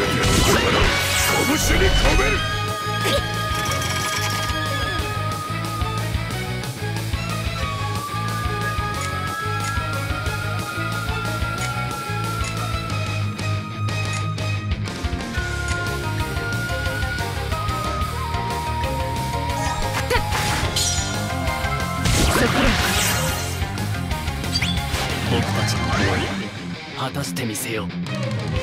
拳に僕たちの声果たしてみせよう。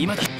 今だ。